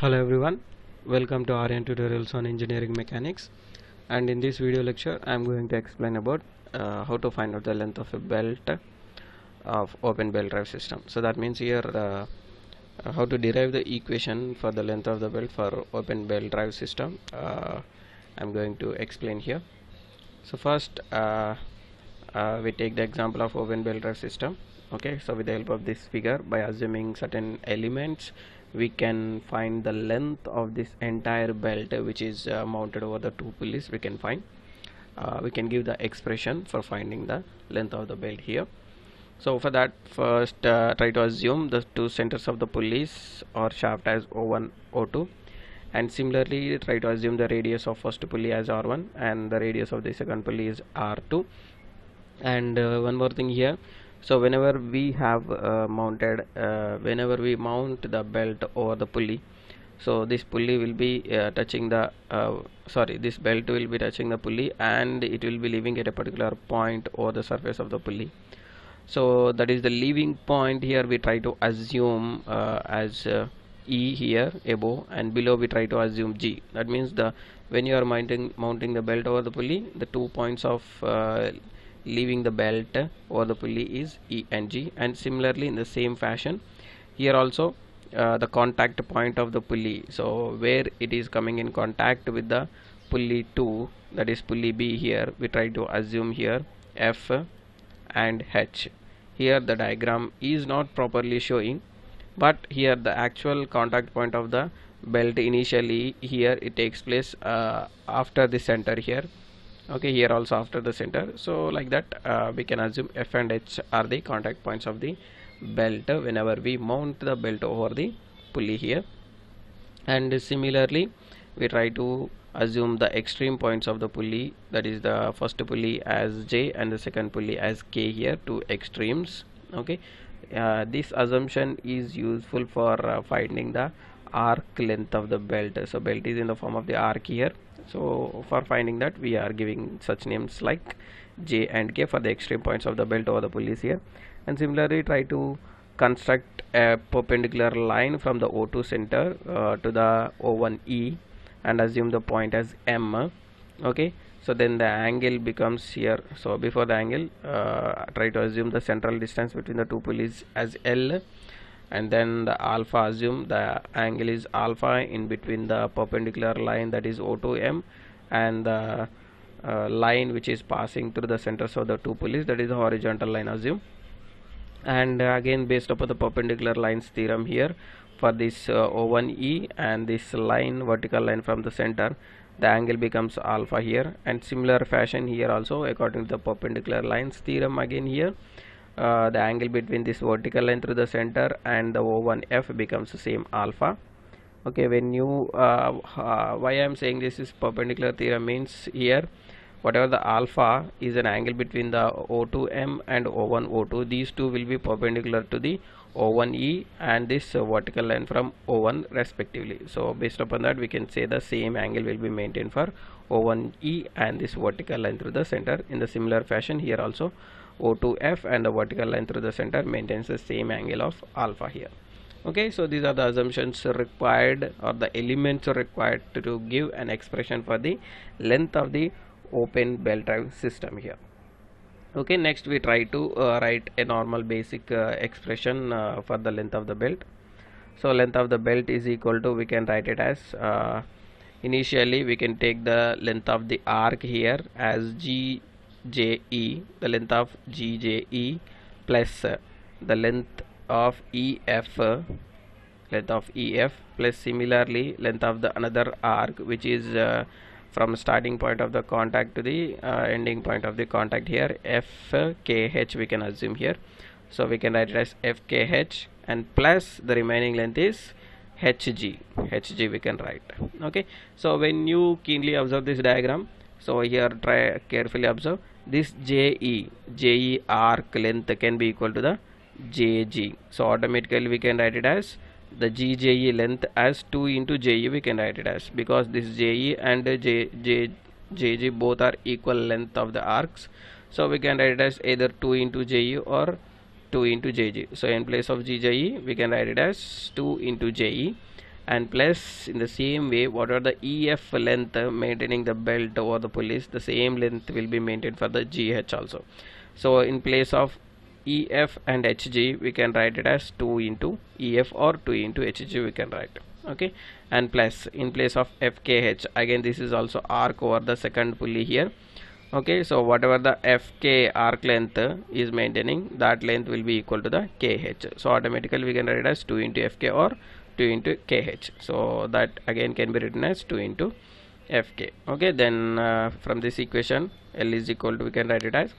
Hello everyone, welcome to Aryan tutorials on engineering mechanics and in this video lecture I am going to explain about uh, how to find out the length of a belt of open belt drive system. So that means here uh, uh, how to derive the equation for the length of the belt for open belt drive system uh, I'm going to explain here. So first uh, uh, we take the example of open belt drive system okay so with the help of this figure by assuming certain elements we can find the length of this entire belt which is uh, mounted over the two pulleys we can find. Uh, we can give the expression for finding the length of the belt here. So for that first uh, try to assume the two centers of the pulleys or shaft as O1 O2 and similarly try to assume the radius of first pulley as R1 and the radius of the second pulley is R2 and uh, one more thing here so whenever we have uh, mounted uh, whenever we mount the belt over the pulley so this pulley will be uh, touching the uh, sorry this belt will be touching the pulley and it will be leaving at a particular point over the surface of the pulley. So that is the leaving point here we try to assume uh, as uh, E here above and below we try to assume G. That means the when you are mounting mounting the belt over the pulley the two points of leaving the belt over the pulley is E and G. And similarly in the same fashion here also uh, the contact point of the pulley. So where it is coming in contact with the pulley 2 that is pulley B here we try to assume here F and H. Here the diagram is not properly showing but here the actual contact point of the belt initially here it takes place uh, after the center here okay here also after the center. So like that uh, we can assume F and H are the contact points of the belt whenever we mount the belt over the pulley here. And similarly we try to assume the extreme points of the pulley that is the first pulley as J and the second pulley as K here two extremes. Okay uh, this assumption is useful for uh, finding the arc length of the belt. So belt is in the form of the arc here. So for finding that we are giving such names like J and K for the extreme points of the belt over the pulleys here. And similarly try to construct a perpendicular line from the O2 center uh, to the O1E and assume the point as M okay? So then the angle becomes here. So before the angle uh, try to assume the central distance between the two pulleys as L and then the alpha assume the angle is alpha in between the perpendicular line that is O2M and the uh, line which is passing through the centers of the two pulleys that is the horizontal line assume. And uh, again based upon the perpendicular lines theorem here for this uh, O1E and this line vertical line from the center the angle becomes alpha here. And similar fashion here also according to the perpendicular lines theorem again here uh, the angle between this vertical line through the center and the O1F becomes the same alpha. Okay when you uh, uh, why I am saying this is perpendicular theorem means here whatever the alpha is an angle between the O2M and O1O2 these two will be perpendicular to the O1E and this uh, vertical line from O1 respectively. So based upon that we can say the same angle will be maintained for O1E and this vertical line through the center in the similar fashion here also O2F and the vertical line through the center maintains the same angle of alpha here. Okay so these are the assumptions required or the elements required to, to give an expression for the length of the open belt drive system here. Okay next we try to uh, write a normal basic uh, expression uh, for the length of the belt. So length of the belt is equal to we can write it as uh, initially we can take the length of the arc here as GJE the length of GJE plus the length of EF length of EF plus similarly length of the another arc which is uh, from starting point of the contact to the uh, ending point of the contact here FKH we can assume here. So we can write it as FKH and plus the remaining length is HG HG we can write. Okay? So when you keenly observe this diagram so here try carefully observe. This JE JE arc length can be equal to the JG so automatically we can write it as the GJE length as 2 into JE we can write it as because this JE and J, J, JG both are equal length of the arcs. So we can write it as either 2 into JE or 2 into JG so in place of GJE we can write it as 2 into JE and plus in the same way what are the EF length maintaining the belt over the pulley the same length will be maintained for the GH also. So in place of EF and HG we can write it as 2 into EF or 2 into HG we can write okay? And plus in place of FKH again this is also arc over the second pulley here okay? So whatever the FK arc length is maintaining that length will be equal to the KH so automatically we can write it as 2 into FK or 2 into KH so that again can be written as 2 into FK okay then uh, from this equation L is equal to we can write it as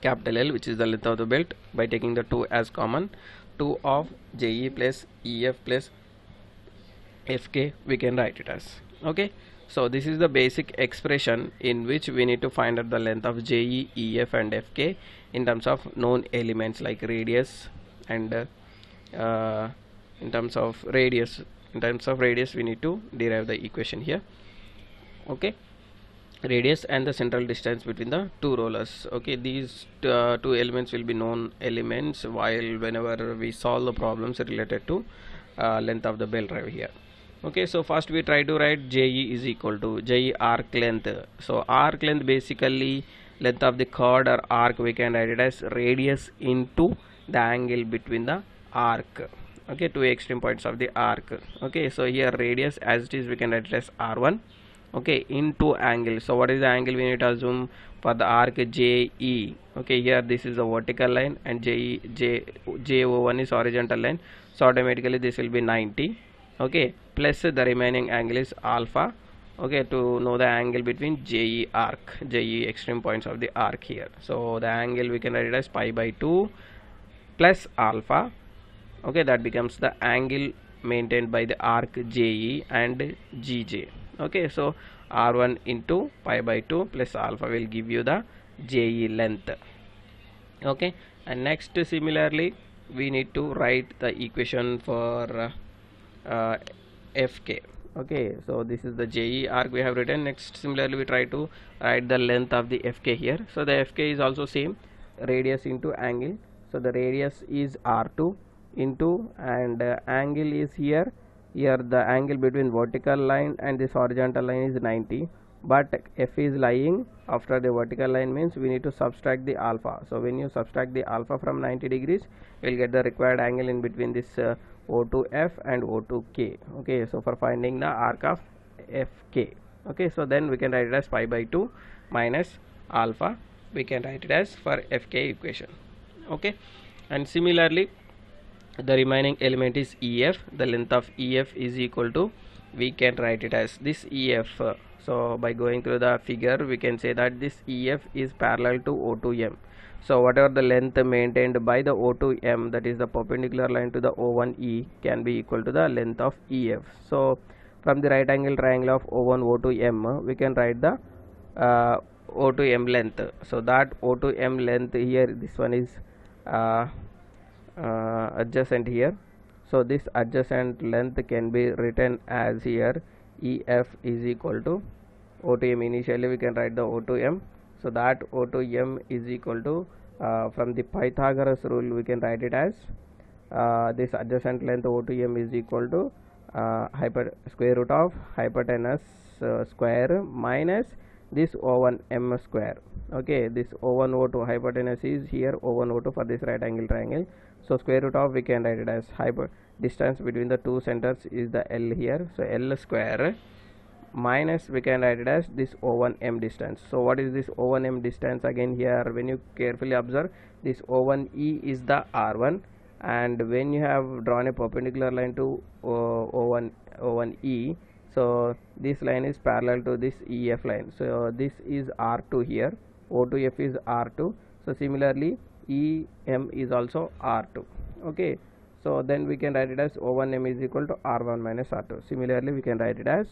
capital L which is the length of the belt by taking the 2 as common. 2 of JE plus EF plus FK we can write it as. Okay so this is the basic expression in which we need to find out the length of JE, EF and FK in terms of known elements like radius and uh, in terms of radius in terms of radius we need to derive the equation here. Okay? Radius and the central distance between the two rollers. Okay? These uh, two elements will be known elements while whenever we solve the problems related to uh, length of the belt drive here. Okay? So first we try to write JE is equal to JE arc length. So arc length basically length of the chord or arc we can write it as radius into the angle between the arc okay two extreme points of the arc. Okay so here radius as it is we can address r1 okay into angle. So what is the angle we need to assume for the arc? JE okay here this is the vertical line and JE J JO1 is horizontal line. So automatically this will be 90 okay plus the remaining angle is alpha. Okay to know the angle between JE arc JE extreme points of the arc here. So the angle we can write it as pi by 2 plus alpha okay that becomes the angle maintained by the arc JE and GJ okay so r1 into pi by 2 plus alpha will give you the JE length. Okay and next similarly we need to write the equation for uh, uh, FK okay so this is the JE arc we have written. Next similarly we try to write the length of the FK here. So the FK is also same radius into angle. So the radius is r2 into and uh, angle is here. Here the angle between vertical line and this horizontal line is 90 but f is lying after the vertical line means we need to subtract the alpha. So when you subtract the alpha from 90 degrees you will get the required angle in between this uh, o2f and o2k okay so for finding the arc of fk okay so then we can write it as pi by 2 minus alpha. We can write it as for fk equation. Okay and similarly the remaining element is ef the length of ef is equal to we can write it as this ef so by going through the figure we can say that this ef is parallel to o2m so whatever the length maintained by the o2m that is the perpendicular line to the o1e can be equal to the length of ef so from the right angle triangle of o1 o2m we can write the uh, o2m length. So that o2m length here this one is uh, uh, adjacent here. So this adjacent length can be written as here ef is equal to o2m initially we can write the o2m so that o2m is equal to uh, from the pythagoras rule we can write it as uh, this adjacent length o2m is equal to uh, hyper square root of hypotenuse uh, square minus this o1 m square. Okay this o1 o2 hypotenuse is here o1 o2 for this right angle triangle. So square root of we can write it as hyper distance between the two centers is the l here. So l square minus we can write it as this o1 m distance. So what is this o1 m distance again here? When you carefully observe this o1 e is the r1 and when you have drawn a perpendicular line to uh, o, o1 o1 e so this line is parallel to this ef line. So this is r2 here. O2f is r2 so similarly em is also r2 okay. So then we can write it as o1m is equal to r1 minus r2 similarly we can write it as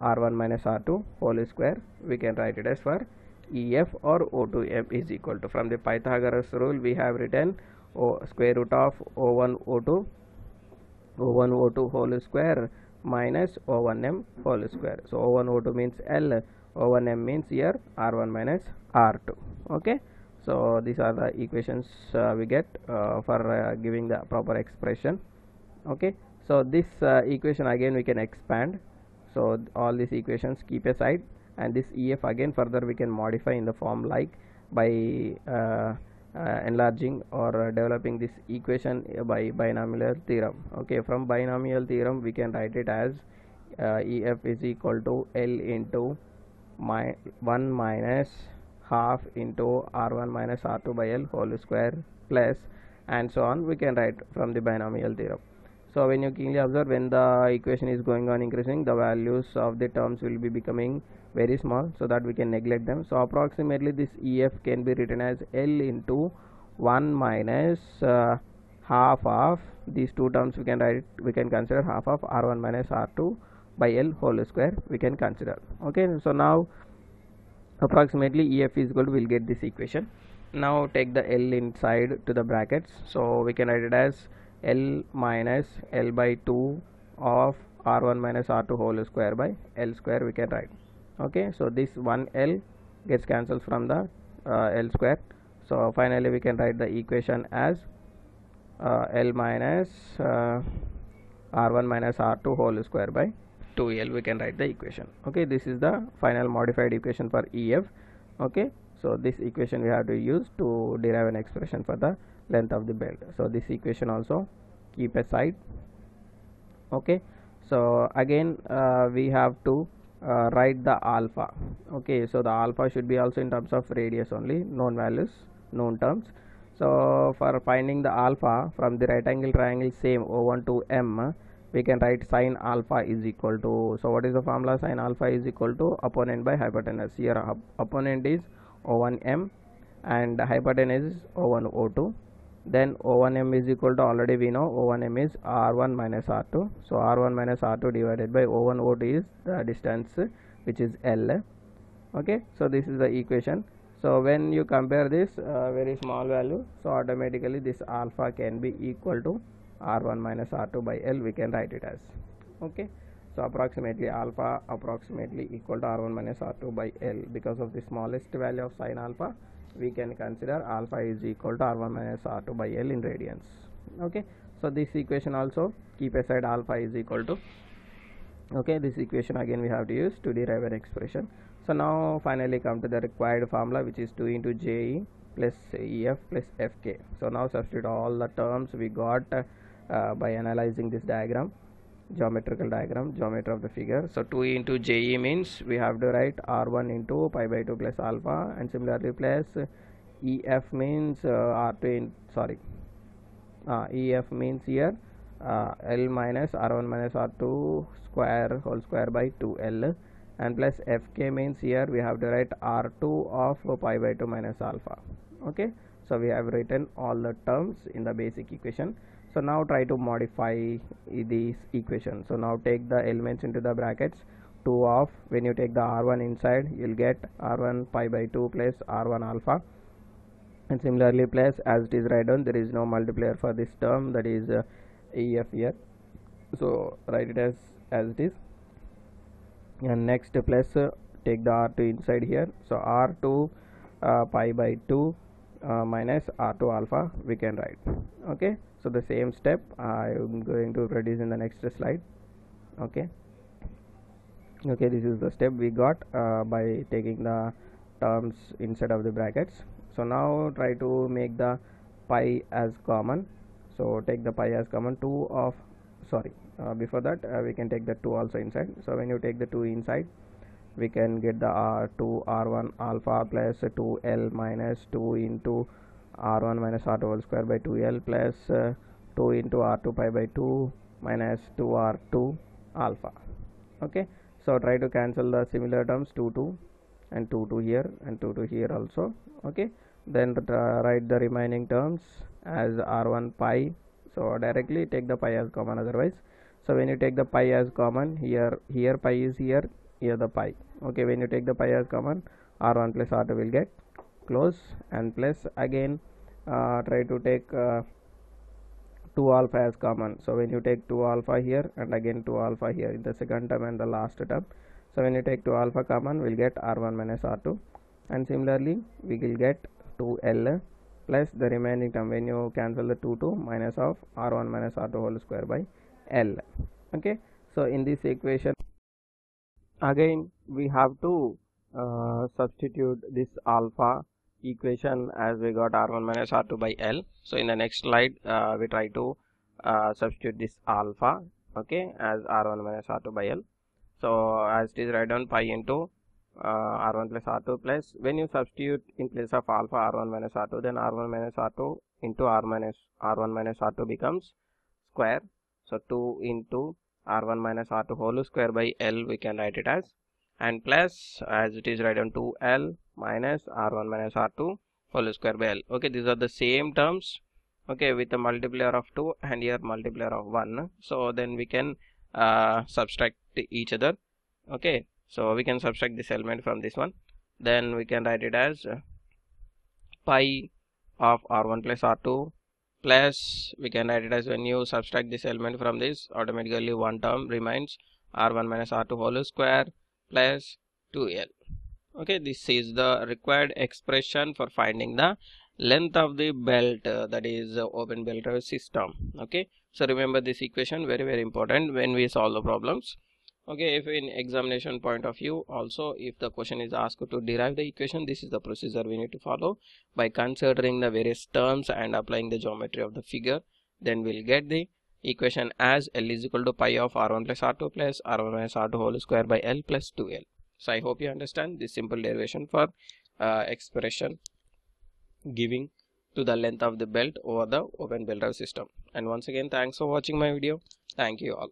r1 minus r2 whole square. We can write it as for ef or o2m is equal to. From the pythagoras rule we have written o square root of o1 o2 o1 o2 whole square minus o1m whole square. So o1 o2 means l o1m means here r1 minus r2 okay? So these are the equations uh, we get uh, for uh, giving the proper expression. Okay? So this uh, equation again we can expand. So all these equations keep aside. And this ef again further we can modify in the form like by uh, uh, enlarging or uh, developing this equation by binomial theorem. Okay from binomial theorem we can write it as uh, ef is equal to l into my 1 minus half into r1 minus r2 by l whole square plus and so on. We can write from the binomial theorem so when you keenly observe when the equation is going on increasing the values of the terms will be becoming very small so that we can neglect them. So approximately this ef can be written as l into 1 minus uh, half of these two terms we can write we can consider half of r1 minus r2 by l whole square we can consider. Okay so now approximately ef is equal to we'll get this equation. Now take the l inside to the brackets. So we can write it as l minus l by 2 of r1 minus r2 whole square by l square we can write. Okay so this 1 l gets cancelled from the uh, l square. So finally we can write the equation as uh, l minus uh, r1 minus r2 whole square by 2l we can write the equation. Okay this is the final modified equation for ef okay so this equation we have to use to derive an expression for the length of the belt. So this equation also keep aside. Okay. So again uh, we have to uh, write the alpha. Okay. So the alpha should be also in terms of radius only known values known terms. So for finding the alpha from the right angle triangle same o1 to m we can write sine alpha is equal to so what is the formula? Sine alpha is equal to opponent by hypotenuse. Here opponent is o1 m and hypotenuse is o1 o2 then o1m is equal to already we know o1m is r1 minus r2 so r1 minus r2 divided by o1 o2 is the distance which is l. Okay? So this is the equation. So when you compare this uh, very small value so automatically this alpha can be equal to r1 minus r2 by l. We can write it as. Okay? So approximately alpha approximately equal to r1 minus r2 by l because of the smallest value of sine alpha we can consider alpha is equal to r1 minus r2 by l in radians. Okay? So this equation also keep aside alpha is equal to okay? This equation again we have to use to derive an expression. So now finally come to the required formula which is 2 into je plus ef plus fk so now substitute all the terms we got uh, by analyzing this diagram geometrical diagram geometry of the figure. So 2e into je means we have to write r1 into pi by 2 plus alpha and similarly plus ef means uh, r2 in sorry uh, ef means here uh, l minus r1 minus r2 square whole square by 2l and plus fk means here we have to write r2 of pi by 2 minus alpha. Okay? So we have written all the terms in the basic equation so now try to modify this equation so now take the elements into the brackets. 2 of when you take the r1 inside you'll get r1 pi by 2 plus r1 alpha. And similarly plus as it is right down there is no multiplier for this term that is uh, ef here. So write it as as it is. And next plus uh, take the r2 inside here. So r2 uh, pi by 2 uh, minus r2 alpha we can write. Okay? So the same step i am going to produce in the next slide. Okay? Okay this is the step we got uh, by taking the terms inside of the brackets. So now try to make the pi as common. So take the pi as common 2 of sorry uh, before that uh, we can take the 2 also inside. So when you take the 2 inside we can get the r2 r1 alpha plus 2l minus 2 into r1 minus r2 whole square by 2l plus uh, 2 into r2 pi by 2 minus 2r2 alpha. Okay? So try to cancel the similar terms 2 2 and 2 2 here and 2 2 here also. Okay? Then write the remaining terms as r1 pi. So directly take the pi as common otherwise. So when you take the pi as common here here pi is here here the pi. Okay when you take the pi as common r1 plus r2 will get close and plus again uh, try to take uh, 2 alpha as common. So when you take 2 alpha here and again 2 alpha here in the second term and the last term. So when you take 2 alpha common we'll get r1 minus r2 and similarly we will get 2l plus the remaining term. When you cancel the 2 2 minus of r1 minus r2 whole square by L. Okay? So in this equation again we have to uh, substitute this alpha equation as we got r1 minus r2 by L. So in the next slide uh, we try to uh, substitute this alpha okay as r1 minus r2 by L. So as it is write down pi into uh, r1 plus r2 plus when you substitute in place of alpha r1 minus r2 then r1 minus r2 into r minus r1 minus r2 becomes square. So 2 into r1 minus r2 whole square by l we can write it as. And plus as it is written 2l minus r1 minus r2 whole square by l. Okay these are the same terms okay with a multiplier of 2 and here multiplier of 1 so then we can uh, subtract each other. Okay so we can subtract this element from this one. Then we can write it as pi of r1 plus r2 plus we can write it as when you subtract this element from this automatically one term remains r1 minus r2 whole square plus 2l okay this is the required expression for finding the length of the belt uh, that is uh, open belt system okay so remember this equation very very important when we solve the problems okay if in examination point of view also if the question is asked to derive the equation this is the procedure we need to follow. By considering the various terms and applying the geometry of the figure then we'll get the equation as L is equal to pi of R1 plus R2 plus R1 minus R2 whole square by L plus 2L so I hope you understand this simple derivation for uh, expression giving to the length of the belt over the open belt system. And once again thanks for watching my video. Thank you all